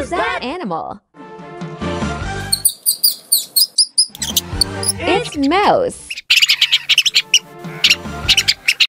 Who's that animal? It's mouse.